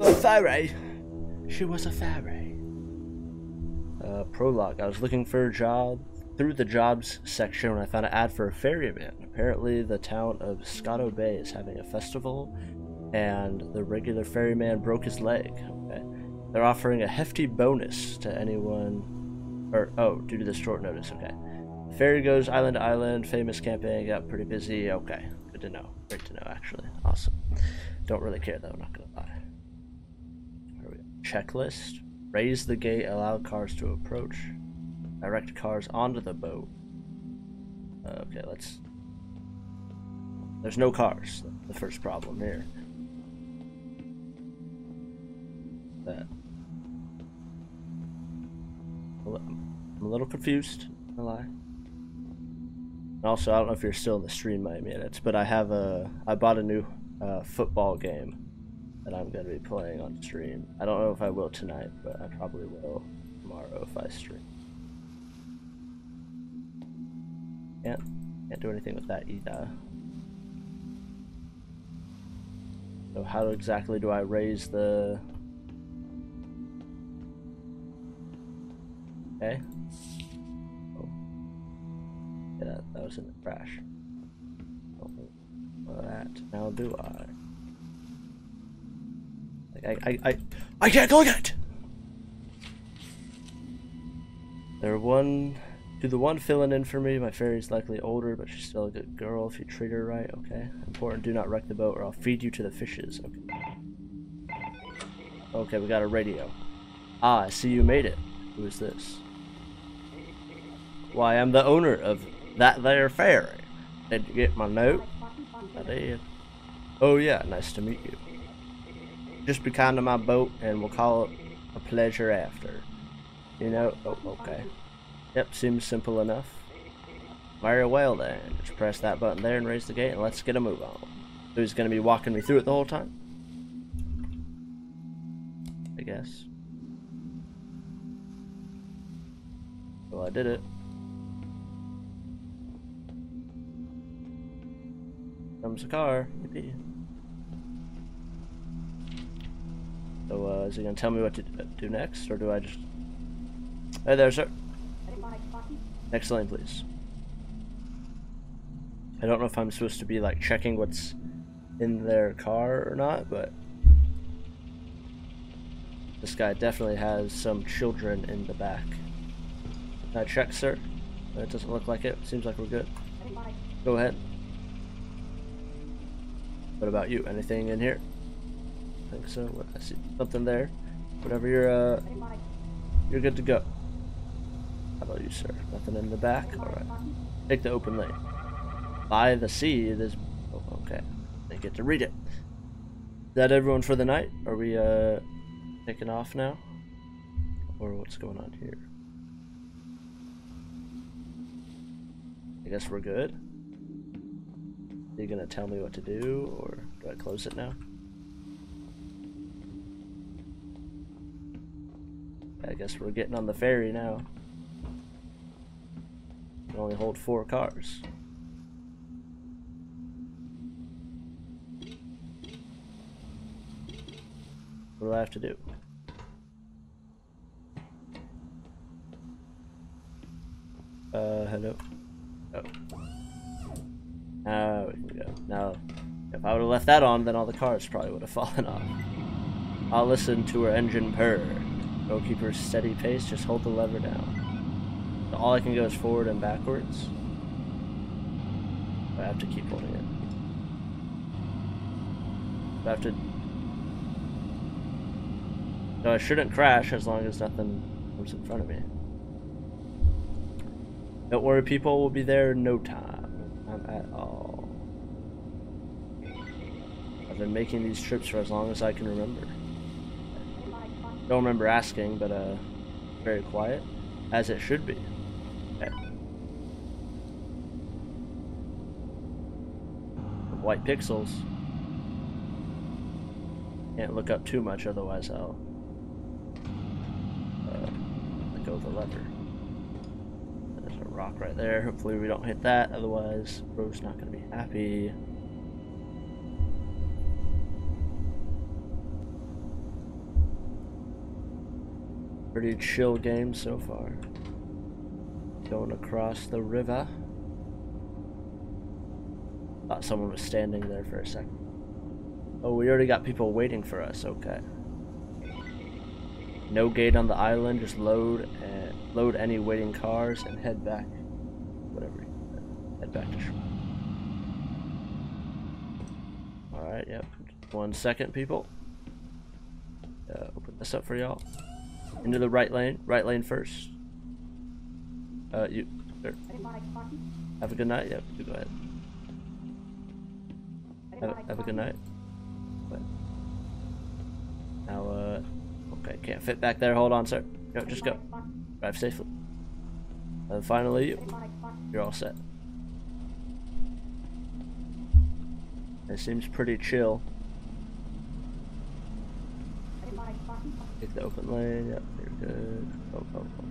A fairy. She was a fairy. Uh, prologue. I was looking for a job through the jobs section when I found an ad for a ferryman. Apparently, the town of Scotto Bay is having a festival, and the regular ferryman broke his leg. Okay. They're offering a hefty bonus to anyone, or oh, due to the short notice. Okay. Ferry goes island to island. Famous campaign got pretty busy. Okay, good to know. Great to know, actually. Awesome. Don't really care though. I'm Not gonna lie. Checklist. Raise the gate. Allow cars to approach. Direct cars onto the boat. Okay, let's. There's no cars. The first problem here. That. I'm a little confused. I lie. Also, I don't know if you're still in the stream by minutes, but I have a. I bought a new uh, football game that I'm gonna be playing on stream. I don't know if I will tonight, but I probably will tomorrow if I stream. Can't can't do anything with that either. So how exactly do I raise the? Okay. Oh. Yeah, that, that was in the crash. Oh, that. Now do I? I, I, I, can't at it. There one, do the one filling in for me. My ferry's likely older, but she's still a good girl if you treat her right. Okay. Important. Do not wreck the boat, or I'll feed you to the fishes. Okay. Okay, we got a radio. Ah, I see you made it. Who is this? Why, I'm the owner of that there ferry. Did you get my note? I did. Oh yeah, nice to meet you. Just be kind to my boat and we'll call it a pleasure after. You know? Oh, okay. Yep, seems simple enough. Very well then. Just press that button there and raise the gate and let's get a move on. Who's going to be walking me through it the whole time? I guess. Well, I did it. Comes a car. Yippee. So, uh, is he gonna tell me what to do next, or do I just... Hey there, sir. Next lane, please. I don't know if I'm supposed to be, like, checking what's in their car or not, but... This guy definitely has some children in the back. Can I check, sir? It doesn't look like it. Seems like we're good. Go ahead. What about you? Anything in here? Think so. I see something there. Whatever you're, uh, you're good to go. How about you, sir? Nothing in the back? Alright. Take the open lane. By the sea, it is... Oh, okay. They get to read it. Is that everyone for the night? Are we, uh, taking off now? Or what's going on here? I guess we're good. Are you gonna tell me what to do, or do I close it now? I guess we're getting on the ferry now. Can only hold four cars. What do I have to do? Uh, hello? Oh. Now we can go. Now, if I would have left that on, then all the cars probably would have fallen off. I'll listen to her engine purr. Don't keep her steady pace, just hold the lever down. All I can go is forward and backwards. I have to keep holding it. I have to... No, I shouldn't crash as long as nothing comes in front of me. Don't worry, people will be there in no time at all. I've been making these trips for as long as I can remember. Don't remember asking, but uh, very quiet, as it should be. White pixels. Can't look up too much, otherwise I'll uh, go the lever There's a rock right there. Hopefully we don't hit that, otherwise bro's not going to be happy. Pretty chill game so far. Going across the river. Thought someone was standing there for a second. Oh, we already got people waiting for us. Okay. No gate on the island. Just load and load any waiting cars and head back. Whatever. Head back to shore. All right. Yep. One second, people. Uh, open this up for y'all. Into the right lane. Right lane first. Uh, you. Sir. Have a good night. Yep. You go ahead. Have, have a good night. But now, uh, okay, can't fit back there. Hold on, sir. Go, just go. Drive safely. And finally, you. You're all set. It seems pretty chill. Take the open lane. Yep, you're good. Oh, oh, oh.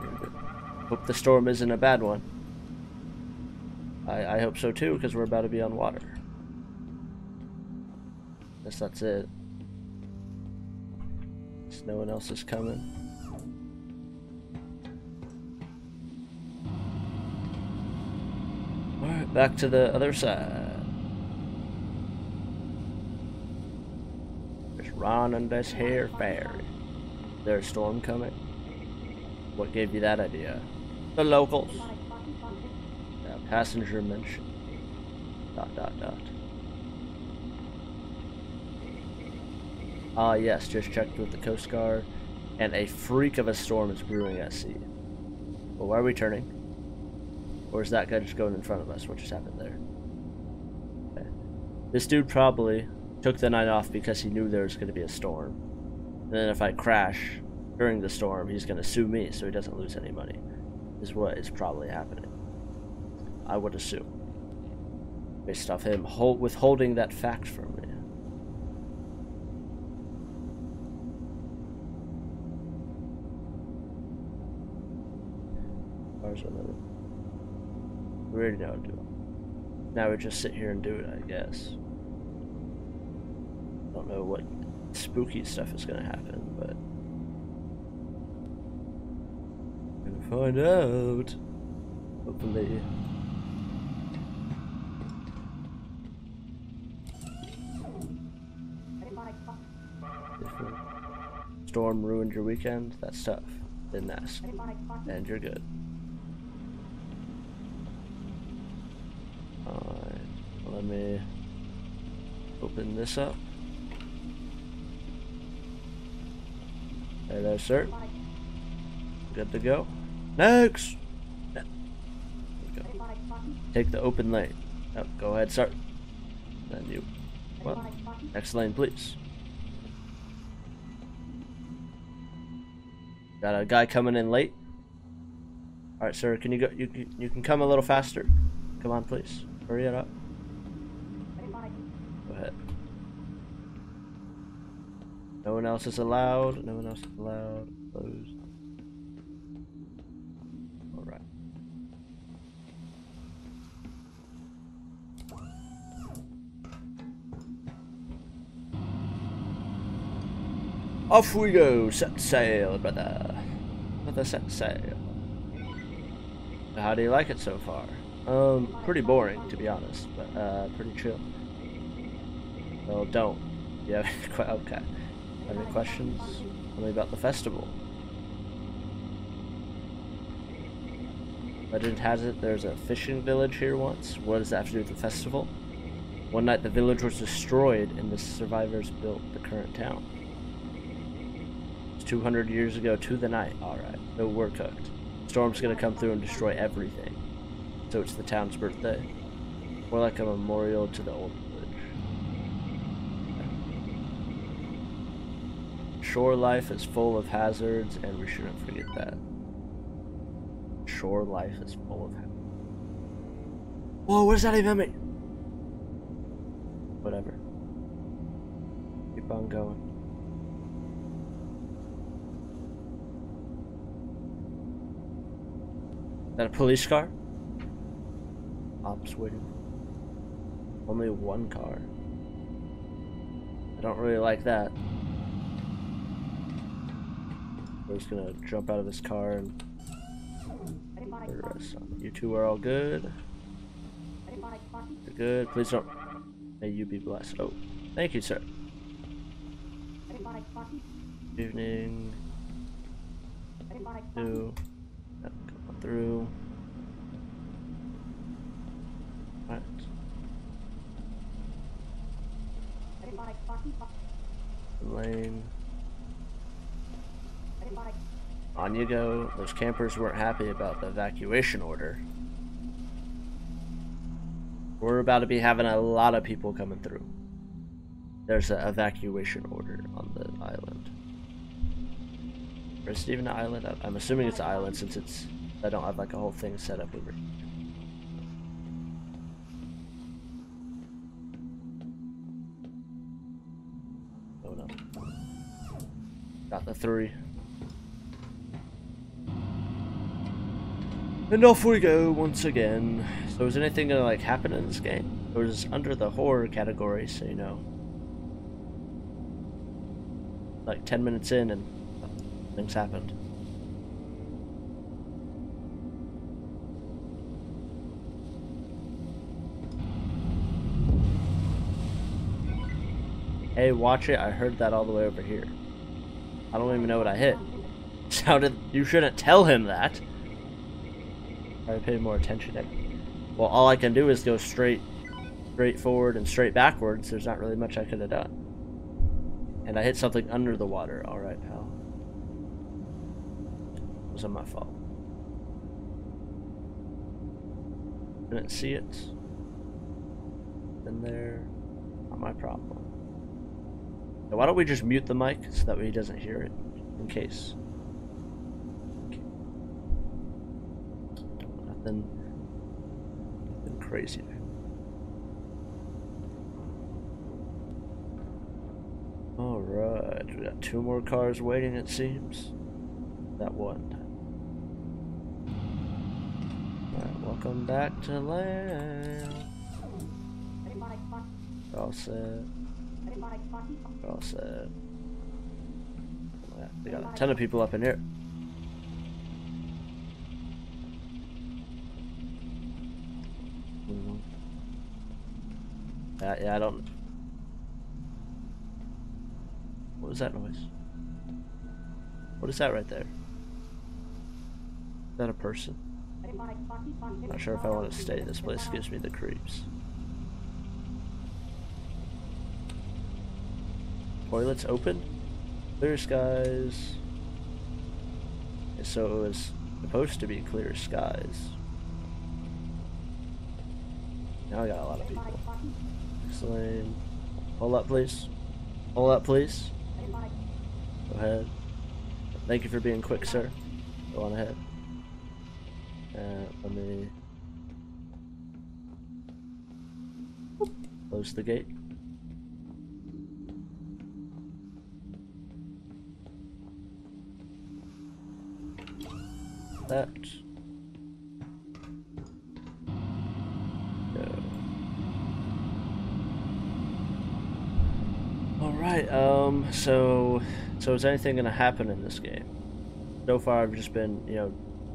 Good. Hope the storm isn't a bad one. I, I hope so too, because we're about to be on water. Guess that's it. Guess no one else is coming. Alright, back to the other side. There's Ron and this here ferry. There's a storm coming. What gave you that idea? The locals. Passenger mention. Dot dot dot. Ah yes, just checked with the Coast Guard, and a freak of a storm is brewing at sea. Well, why are we turning? Or is that guy just going in front of us? What just happened there? Okay. This dude probably took the night off because he knew there was going to be a storm. And then if I crash during the storm, he's going to sue me so he doesn't lose any money. Is what is probably happening. I would assume. Based off him hold, withholding that fact from me. We already know how to do it. Now we just sit here and do it, I guess. Don't know what spooky stuff is gonna happen, but gonna find out. Hopefully. Storm ruined your weekend? That's tough. Didn't. And you're good. Alright, let me open this up. There, sir. Good to go. Next! Go. Take the open lane. Oh, go ahead, sir. Then you. Well, next lane, please. Got a guy coming in late. All right, sir. Can you go? You you can come a little faster. Come on, please. Hurry it up. Go ahead. No one else is allowed. No one else is allowed. Closed. All right. Off we go. Set sail, brother. Brother, set sail. How do you like it so far? Um, pretty boring, to be honest, but uh, pretty chill. Well, don't. Yeah, quite okay. Any questions? Tell me about the festival. Legend has it there's a fishing village here once. What does that have to do with the festival? One night the village was destroyed and the survivors built the current town. It's 200 years ago to the night. Alright, no we're cooked. Storm's gonna come through and destroy everything. So it's the town's birthday. More like a memorial to the old village. Shore life is full of hazards, and we shouldn't forget that. Shore life is full of hazards. Whoa, what does that even mean? Whatever. Keep on going. Is that a police car? Ops waiting. Only one car. I don't really like that. He's gonna jump out of his car and you two are all good. You're good. Please don't. May you be blessed. Oh, thank you, sir. Evening. Two. Yep, come through. Right. Lane. On you go. Those campers weren't happy about the evacuation order. We're about to be having a lot of people coming through. There's an evacuation order on the island. Or is it even an island? I'm assuming it's an island since it's I don't have like a whole thing set up over here. Got the three. And off we go once again. So is anything gonna like happen in this game? Is this under the horror category, so you know? Like 10 minutes in and things happened. Hey, watch it. I heard that all the way over here. I don't even know what I hit. Sounded... You shouldn't tell him that. I pay more attention. Well, all I can do is go straight, straight forward and straight backwards. There's not really much I could have done. And I hit something under the water. All right, pal. It was my fault. Didn't see it. Been there. Not my problem. Now, why don't we just mute the mic so that way he doesn't hear it, in case. Nothing, nothing crazy. Alright, we got two more cars waiting it seems. That one. Alright, welcome back to land. All set. All set. We got a ton of people up in here. Uh, yeah, I don't What was that noise? What is that right there? Is that a person? Not sure if I want to stay. In this place gives me the creeps. Toilets open? Clear skies. So it was supposed to be clear skies. Now I got a lot of people. Excellent. Hold up, please. Hold up, please. Go ahead. Thank you for being quick, sir. Go on ahead. Uh, let me close the gate. That. Um, so so is anything going to happen in this game? So far, I've just been, you know,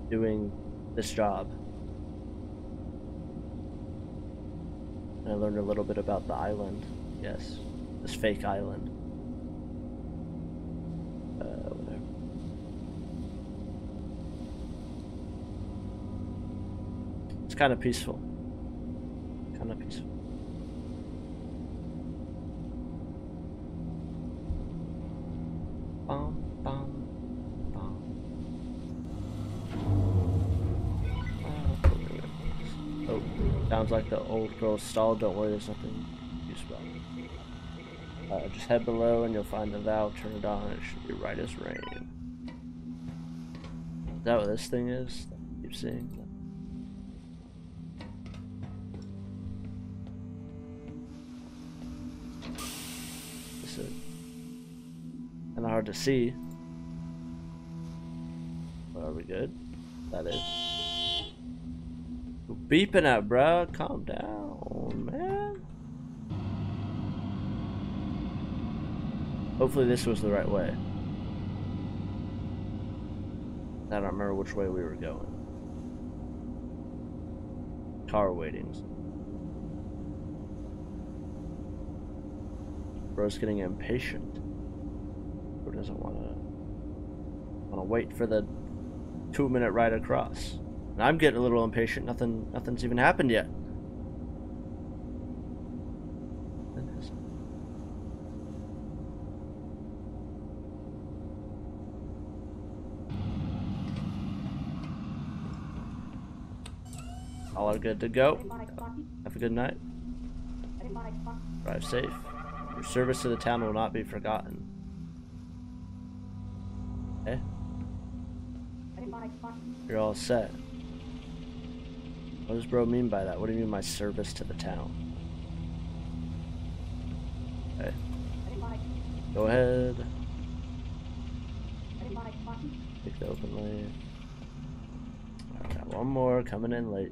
doing this job. I learned a little bit about the island. Yes, this fake island. Uh, kind of peaceful. Kind of peaceful. Sounds like the old girl's stall. Don't worry, there's nothing useful. Uh, just head below and you'll find the valve. Turn it on. It should be right as rain. Is that what this thing is? Keep seeing. This is kind of hard to see. Are we good? That is beeping at, bro. Calm down, man. Hopefully this was the right way. I don't remember which way we were going. Car waitings. Bro's getting impatient. Bro doesn't want to want to wait for the two minute ride across. And I'm getting a little impatient. Nothing, nothing's even happened yet. All are good to go. Have a good night. Drive safe. Your service to the town will not be forgotten. Eh? Okay. You're all set. What does bro mean by that? What do you mean my service to the town? Okay. Go ahead. Take the open lane. got one more coming in late.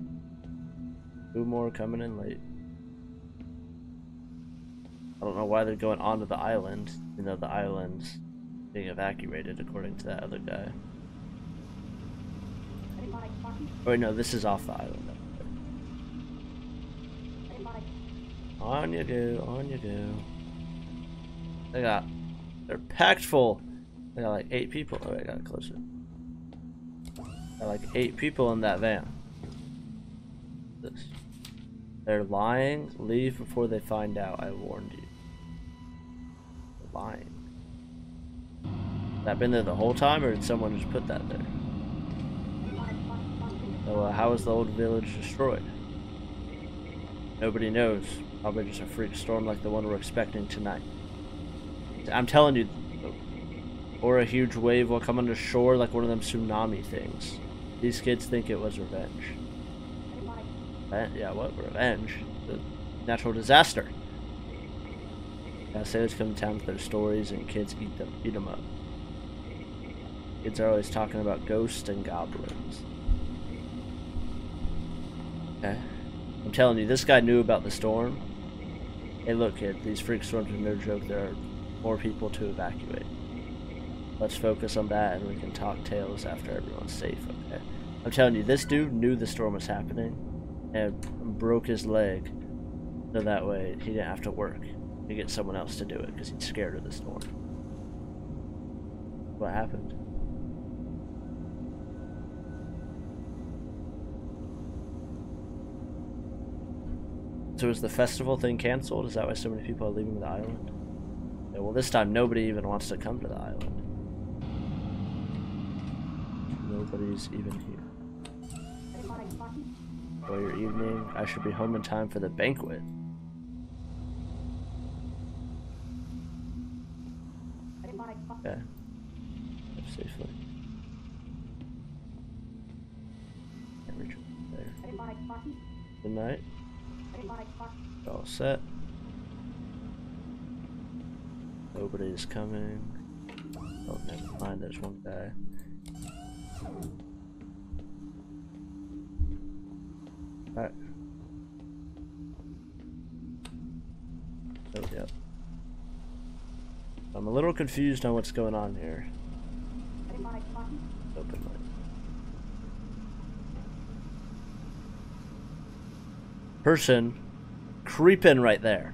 Two more coming in late. I don't know why they're going onto the island, you know, the island's being evacuated according to that other guy. Oh wait, no, this is off the island. On you go, on you go. They got, they're packed full. They got like eight people. Oh, I got closer. Got like eight people in that van. This. They're lying. Leave before they find out. I warned you. They're lying. That been there the whole time, or did someone just put that there? So, uh, how was the old village destroyed? Nobody knows. Probably just a freak storm like the one we're expecting tonight. I'm telling you, or a huge wave will come under shore like one of them tsunami things. These kids think it was revenge. Eh, yeah, what? Revenge? The natural disaster. Yeah, sailors come to town with their stories and kids eat them, eat them up. Kids are always talking about ghosts and goblins. Okay. I'm telling you, this guy knew about the storm. Hey look kid, these freak storms are no joke. There are more people to evacuate. Let's focus on that and we can talk tales after everyone's safe, okay? I'm telling you, this dude knew the storm was happening and broke his leg so that way he didn't have to work to get someone else to do it because he's scared of the storm. What happened? So is the festival thing canceled? Is that why so many people are leaving the island? Yeah, well, this time nobody even wants to come to the island. Nobody's even here. Enjoy your evening. I should be home in time for the banquet. Yeah. Live safely. Good night. All set. Nobody's coming. Oh, never mind, there's one guy. Alright. Oh, yep. I'm a little confused on what's going on here. Open light. Person creeping right there.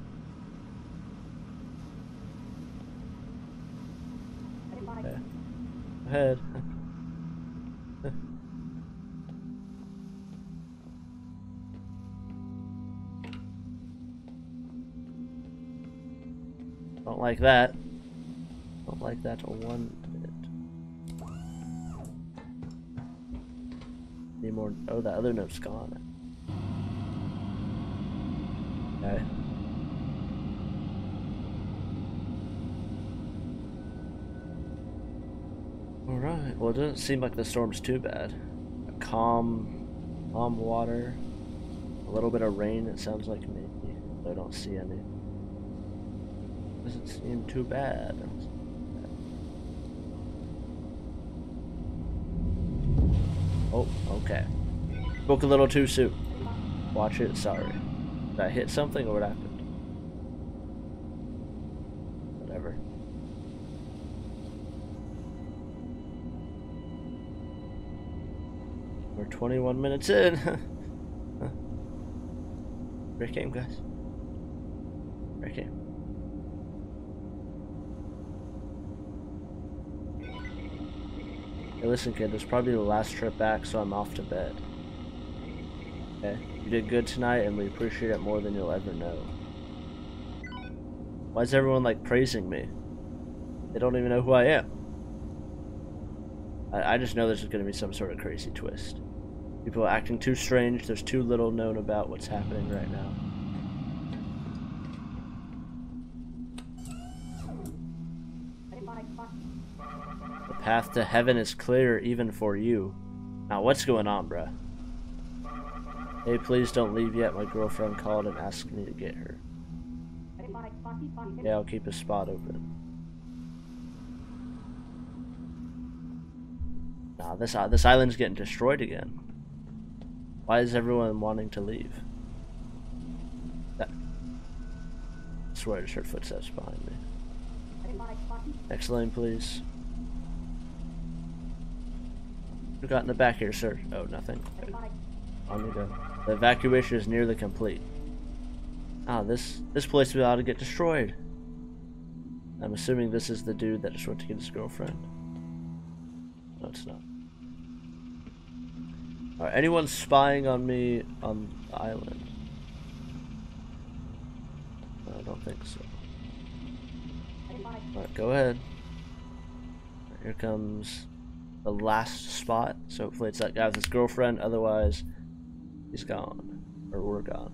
Okay. Ahead. Don't like that. Don't like that one bit. Need more. Oh, that other note's gone. Alright, well it doesn't seem like the storm's too bad. A calm, calm water, a little bit of rain it sounds like maybe. I don't see any. Doesn't seem too bad. Oh, okay. Spoke a little too soon. Watch it, sorry. Did I hit something or what happened? Whatever. We're 21 minutes in. Great game, guys. Great game. Hey, listen, kid, this is probably the last trip back, so I'm off to bed. Okay? You did good tonight, and we appreciate it more than you'll ever know. Why is everyone, like, praising me? They don't even know who I am. I, I just know there's going to be some sort of crazy twist. People are acting too strange, there's too little known about what's happening right now. The path to heaven is clear even for you. Now, what's going on, bruh? Hey, please don't leave yet. My girlfriend called and asked me to get her. Yeah, I'll keep a spot open. Nah, this, uh, this island's getting destroyed again. Why is everyone wanting to leave? That, I swear I just heard footsteps behind me. Next lane, please. Who got in the back here, sir? Oh, nothing. The evacuation is nearly complete. Ah, this this place is about to get destroyed. I'm assuming this is the dude that just went to get his girlfriend. No, it's not. Alright, anyone spying on me on the island? No, I don't think so. Alright, go ahead. Here comes the last spot. So hopefully it's that guy with his girlfriend. Otherwise, he's gone. Or we're gone.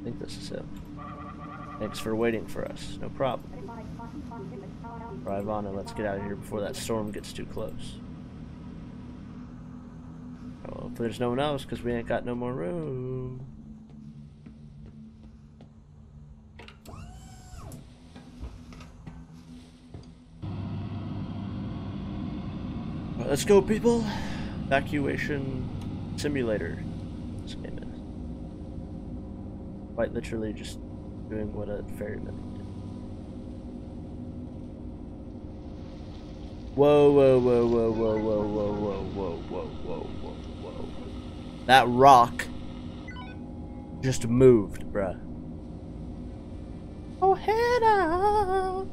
I think this is him. Thanks for waiting for us. No problem. Drive on and let's get out of here before that storm gets too close. Oh, hopefully there's no one else because we ain't got no more room. Let's go, people. Evacuation simulator. This game is quite literally just doing what a ferryman do. Whoa, whoa, whoa, whoa, whoa, whoa, whoa, whoa, whoa, whoa, whoa, whoa, whoa. That rock just moved, bruh. Oh, Hannah!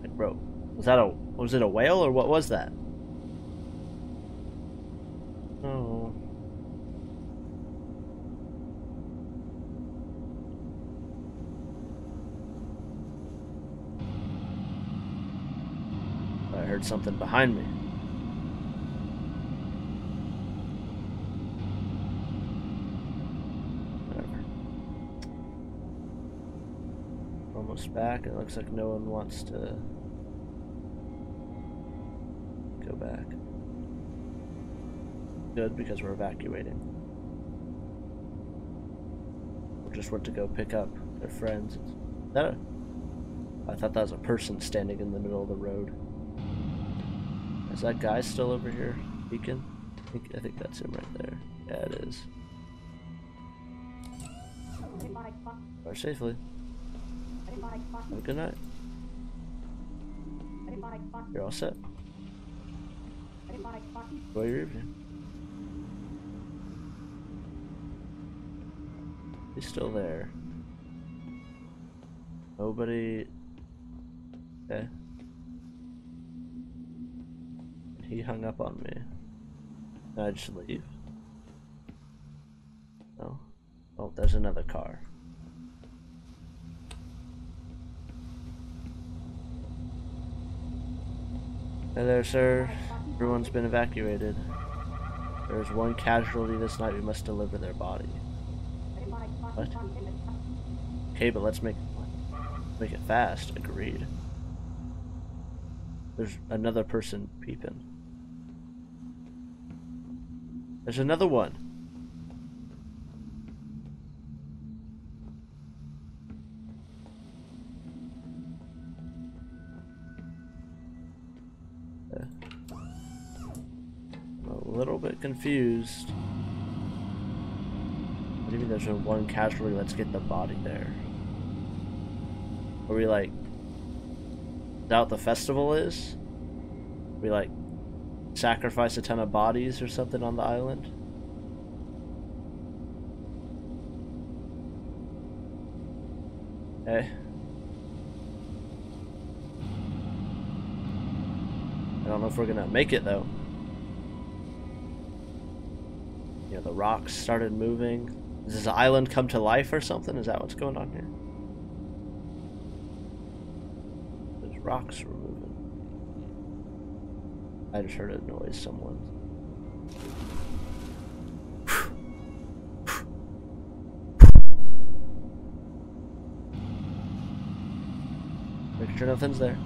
Like, bro, was that a, was it a whale or what was that? Oh. I heard something behind me. Whatever. Almost back. It looks like no one wants to go back. Good, because we're evacuating. We just went to go pick up their friends. That I thought that was a person standing in the middle of the road. Is that guy still over here? Beacon? I think, I think that's him right there. Yeah, it is. Or safely. Have a good night. You're all set. Enjoy your evening. He's still there. Nobody. Eh? Okay. He hung up on me. I just leave? No. Oh, there's another car. Hello, sir. Everyone's been evacuated. There's one casualty this night. We must deliver their body. What? Okay, but let's make make it fast. Agreed. There's another person peeping. There's another one. Confused. What do there's a one casualty? Let's get the body there. Are we like... doubt the festival is. We like sacrifice a ton of bodies or something on the island. Hey. I don't know if we're gonna make it though. The rocks started moving. Does this island come to life or something? Is that what's going on here? Those rocks were moving. I just heard a noise, someone. Make sure nothing's there.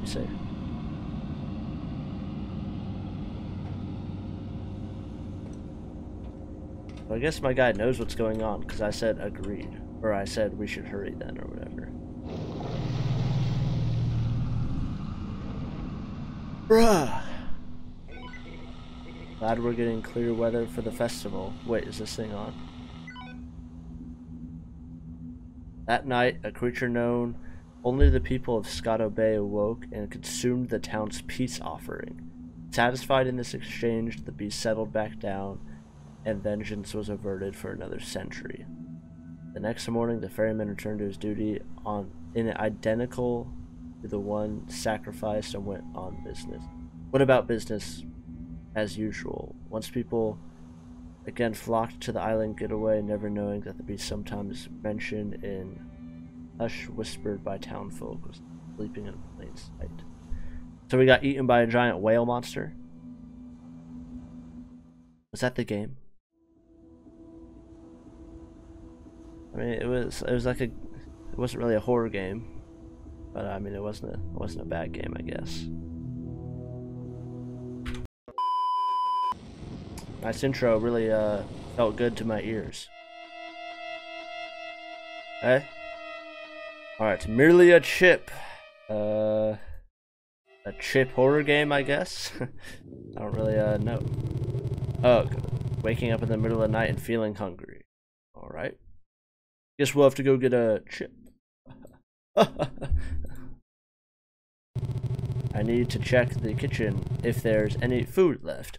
Be safe. Well, I guess my guy knows what's going on because I said agreed. Or I said we should hurry then or whatever. Bruh! Glad we're getting clear weather for the festival. Wait, is this thing on? That night, a creature known only the people of Scotto Bay awoke and consumed the town's peace offering. Satisfied in this exchange, the beast settled back down and vengeance was averted for another century. The next morning, the ferryman returned to his duty on in identical to the one sacrificed and went on business. What about business as usual? Once people again flocked to the island getaway, never knowing that the beast sometimes mentioned in hush whispered by townfolk was sleeping in plain sight. So we got eaten by a giant whale monster. Was that the game? I mean, it was it was like a it wasn't really a horror game, but I mean, it wasn't a it wasn't a bad game, I guess. Nice intro, really uh felt good to my ears. Hey, all right, merely a chip. Uh, a chip horror game, I guess. I don't really uh know. Oh, waking up in the middle of the night and feeling hungry. Guess we'll have to go get a chip. I need to check the kitchen if there's any food left.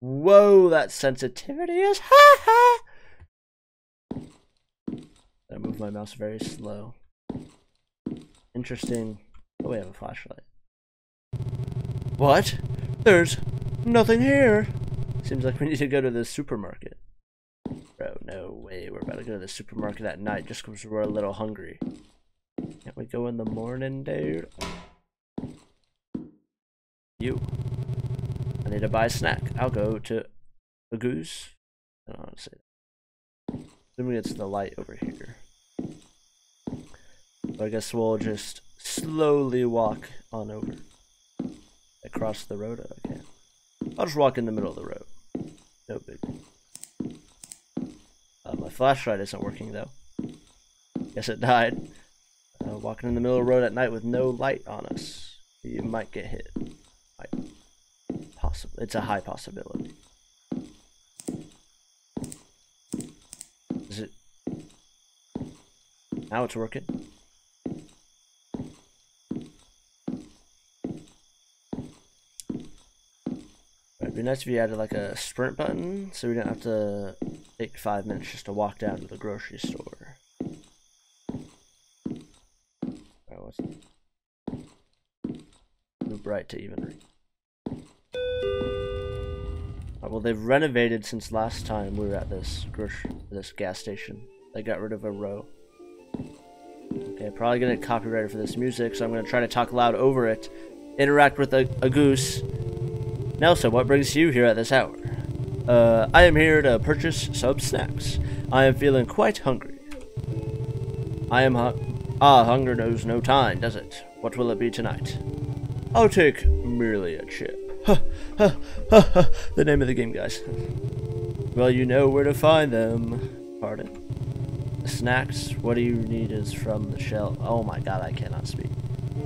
Whoa, that sensitivity is ha ha! I move my mouse very slow. Interesting. Oh, we have a flashlight. What? There's nothing here. Seems like we need to go to the supermarket. Bro, no way. We're about to go to the supermarket at night just because we're a little hungry. Can't we go in the morning, dude? You. I need to buy a snack. I'll go to a goose. I don't how to say that. Assuming it's the light over here. I guess we'll just slowly walk on over. Across the road? Okay. I'll just walk in the middle of the road. No big uh, my flashlight isn't working though. Guess it died. Uh, walking in the middle of the road at night with no light on us. You might get hit. Might. Possible. It's a high possibility. Is it? Now it's working. It'd be nice if you added like a sprint button so we don't have to take five minutes just to walk down to the grocery store. Right to even. Right, well, they've renovated since last time we were at this grocery, this gas station. They got rid of a row. Okay, probably gonna get copyrighted for this music, so I'm gonna try to talk loud over it. Interact with a, a goose. Nelson, what brings you here at this hour? Uh, I am here to purchase some snacks. I am feeling quite hungry. I am hu- Ah, hunger knows no time, does it? What will it be tonight? I'll take merely a chip. the name of the game, guys. Well, you know where to find them. Pardon. Snacks, what do you need is from the shelf. Oh my god, I cannot speak.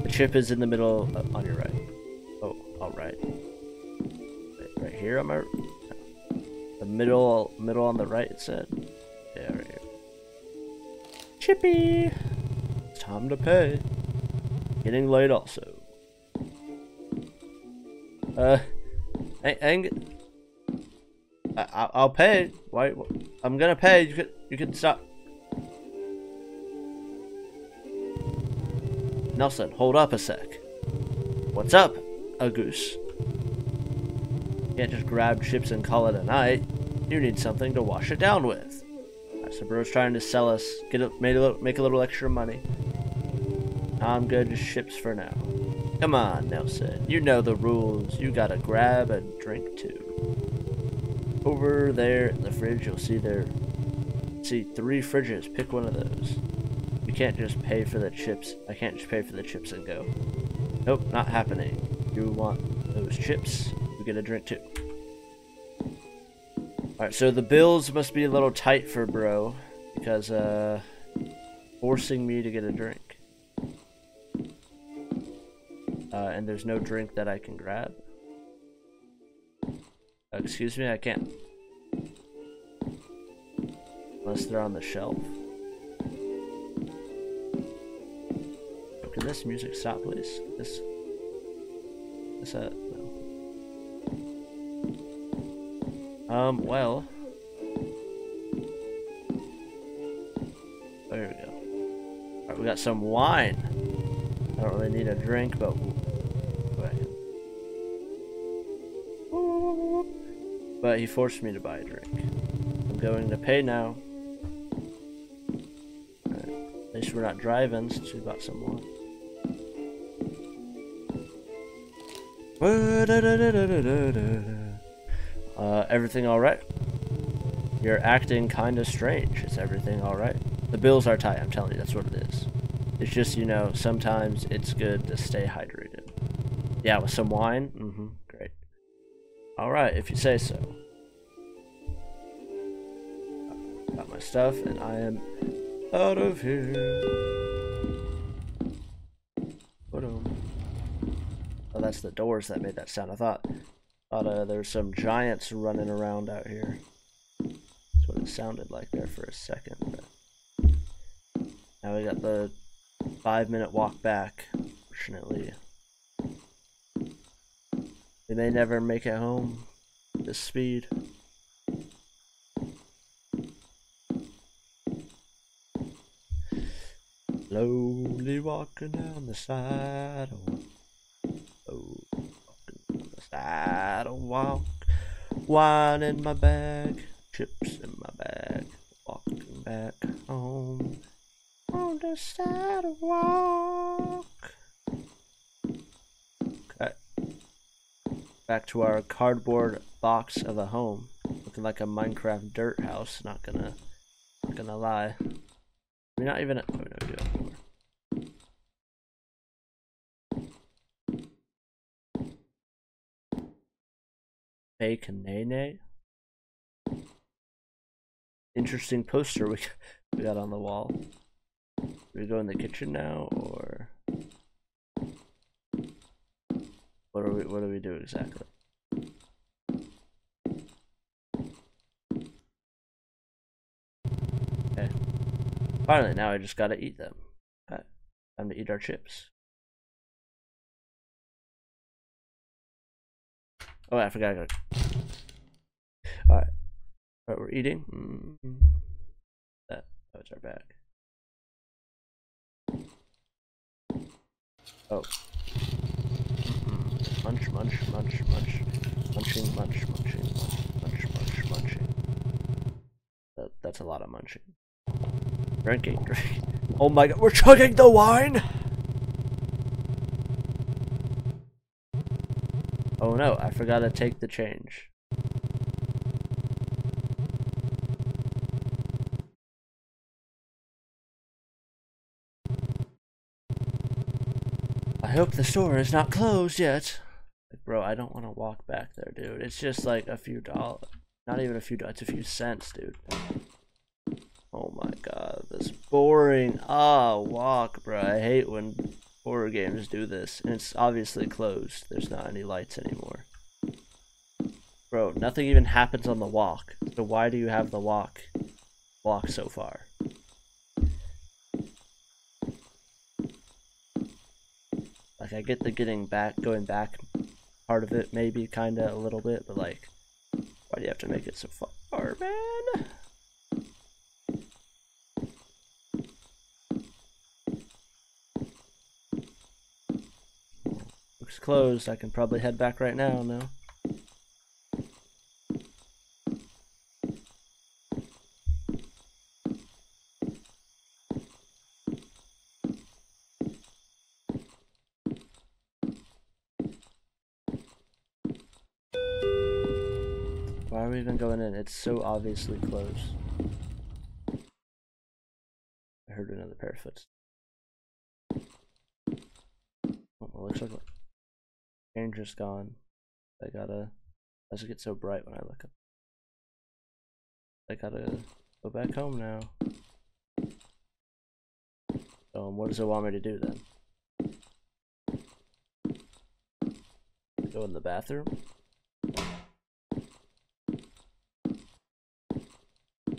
The chip is in the middle uh, on your right. Oh, alright. Right here on my middle, middle on the right, it said. Yeah, right here. Chippy! It's time to pay. Getting late also. Uh, hang, I, I'll pay. Why? I'm gonna pay. You can, you can stop. Nelson, hold up a sec. What's up, August? can't just grab chips and call it a night. You need something to wash it down with. So bro's trying to sell us, get a, make a little, make a little extra money. I'm good, just chips for now. Come on, Nelson. You know the rules. You gotta grab a drink too. Over there in the fridge, you'll see there. See three fridges. Pick one of those. You can't just pay for the chips. I can't just pay for the chips and go. Nope, not happening. You want those chips? You get a drink too. Alright, so the bills must be a little tight for bro. Because, uh, forcing me to get a drink. Uh, and there's no drink that I can grab. Excuse me, I can't. Unless they're on the shelf. Can this music stop, please? This. This, uh, Um, well. There we go. Alright, we got some wine. I don't really need a drink, but But he forced me to buy a drink. I'm going to pay now. Right. At least we're not driving since we bought some more. Uh, everything alright? You're acting kinda strange. Is everything alright? The bills are tight, I'm telling you, that's what it is. It's just, you know, sometimes it's good to stay hydrated. Yeah, with some wine? Mm-hmm. Great. Alright, if you say so. Got my stuff, and I am out of here. Oh, that's the doors that made that sound. I thought, uh, there's some giants running around out here. That's what it sounded like there for a second. But now we got the five minute walk back, fortunately. We may never make it home. This speed. Slowly walking down the side Oh, the sidewalk. Wine in my bag, chips in my bag. Walking back home on the sidewalk. Okay. Back to our cardboard box of a home. Looking like a Minecraft dirt house, not gonna not gonna lie. We're not even we do Fake Nene. Interesting poster we we got on the wall. We go in the kitchen now or What do we what do we do exactly? Okay. Finally, now I just gotta eat them. Okay. Time to eat our chips. Oh, I forgot. I gotta... Alright. Alright, we're eating. Mm -hmm. That, that our bag. Oh. Munch, munch, munch, munch. Munching, munch, munching, munch, munch, munch, munching. That, that's a lot of munching. Drinking, drinking. Oh my god, we're chugging the wine! Oh no, I forgot to take the change. I hope the store is not closed yet. Like, bro, I don't want to walk back there, dude. It's just like a few dollars. Not even a few dollars, it's a few cents, dude. Oh my god, this boring ah walk, bro. I hate when horror games do this. And it's obviously closed. There's not any lights anymore. Bro, nothing even happens on the walk. So why do you have the walk walk so far? Like, I get the getting back, going back part of it, maybe, kinda, a little bit, but like, why do you have to make it so far, man? Looks closed. I can probably head back right now, no? Why are we even going in? It's so obviously closed. I heard another pair of. Oh, well, looks like Ranger's gone. I gotta. Does it get so bright when I look up? I gotta go back home now. Um, what does it want me to do then? Go in the bathroom?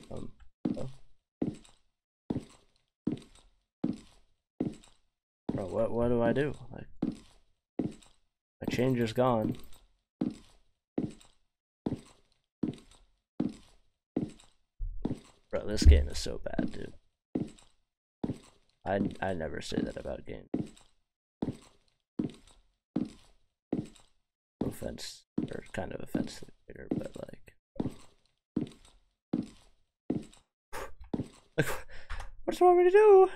Um, oh. What, what do I do? Like, change is gone. Bro, this game is so bad, dude. I, I never say that about games. Offense, or kind of offense to but like... like what does it want me to do?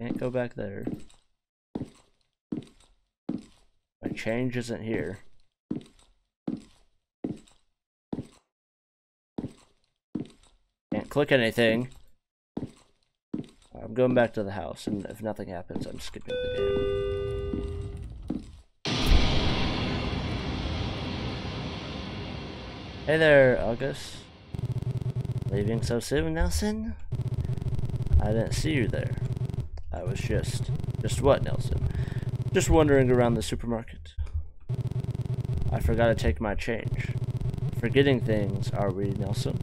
Can't go back there. My change isn't here. Can't click anything. I'm going back to the house, and if nothing happens, I'm skipping the game. Hey there, August. Leaving so soon, Nelson? I didn't see you there. I was just... Just what, Nelson? Just wandering around the supermarket. I forgot to take my change. Forgetting things, are we, Nelson?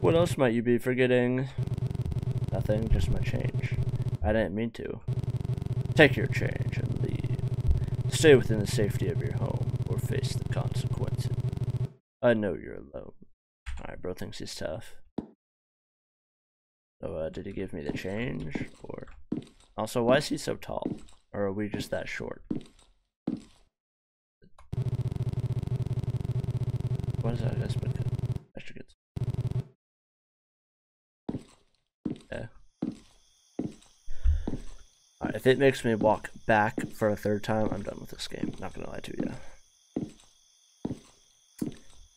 What else might you be forgetting? Nothing, just my change. I didn't mean to. Take your change and leave. Stay within the safety of your home or face the consequences. I know you're alone. Alright, bro thinks he's tough. So, uh, did he give me the change? Or... Also, why is he so tall? Or are we just that short? What is that? I guess I should get... Yeah. Alright, if it makes me walk back for a third time, I'm done with this game. Not gonna lie to you.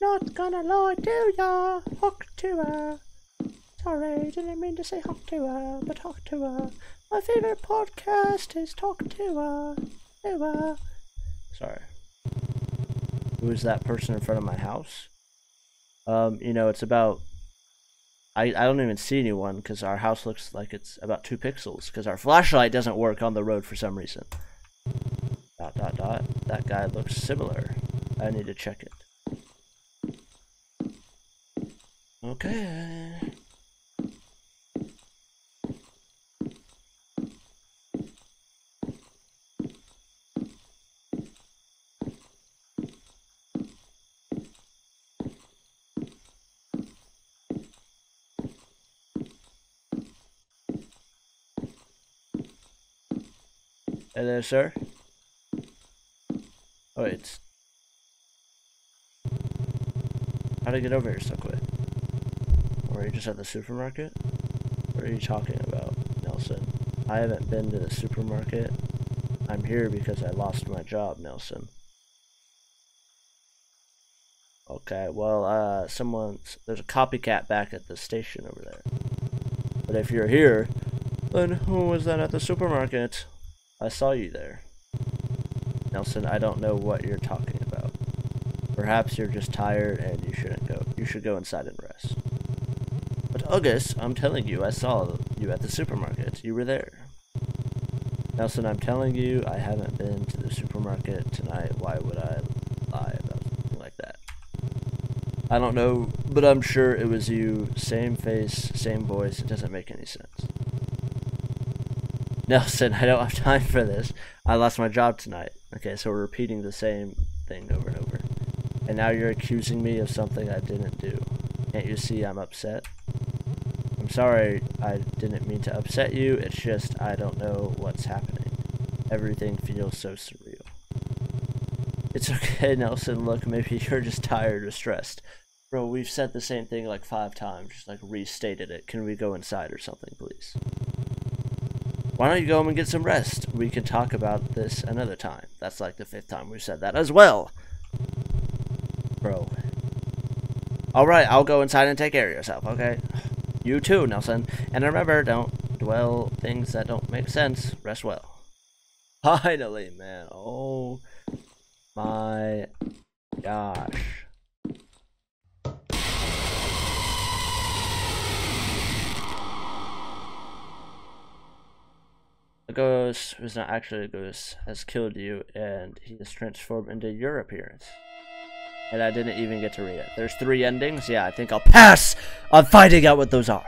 Not gonna lie to ya, hook to her. Sorry, didn't mean to say hawk tuah, but hawk tuah. My favorite podcast is Talk Tuah. To her. Sorry. Who is that person in front of my house? Um, you know, it's about. I, I don't even see anyone because our house looks like it's about two pixels because our flashlight doesn't work on the road for some reason. Dot dot dot. That guy looks similar. I need to check it. Okay. There, sir. Oh, it's... How'd I get over here so quick? Are you just at the supermarket? What are you talking about, Nelson? I haven't been to the supermarket. I'm here because I lost my job, Nelson. Okay, well, uh, someone's... There's a copycat back at the station over there. But if you're here, then who was that at the supermarket? I saw you there. Nelson, I don't know what you're talking about. Perhaps you're just tired and you shouldn't go. You should go inside and rest. But August, I'm telling you, I saw you at the supermarket. You were there. Nelson, I'm telling you, I haven't been to the supermarket tonight. Why would I lie about something like that? I don't know, but I'm sure it was you. Same face, same voice. It doesn't make any sense. Nelson, I don't have time for this. I lost my job tonight. Okay, so we're repeating the same thing over and over. And now you're accusing me of something I didn't do. Can't you see I'm upset? I'm sorry I didn't mean to upset you, it's just I don't know what's happening. Everything feels so surreal. It's okay, Nelson, look, maybe you're just tired or stressed. Bro, we've said the same thing like five times, just like restated it. Can we go inside or something, please? Why don't you go home and get some rest? We can talk about this another time. That's like the fifth time we've said that as well. Bro. Alright, I'll go inside and take care of yourself, okay? You too, Nelson. And remember, don't dwell things that don't make sense. Rest well. Finally, man. Oh my gosh. A ghost who's not actually a ghost has killed you and he is transformed into your appearance. And I didn't even get to read it. There's three endings? Yeah, I think I'll pass on finding out what those are.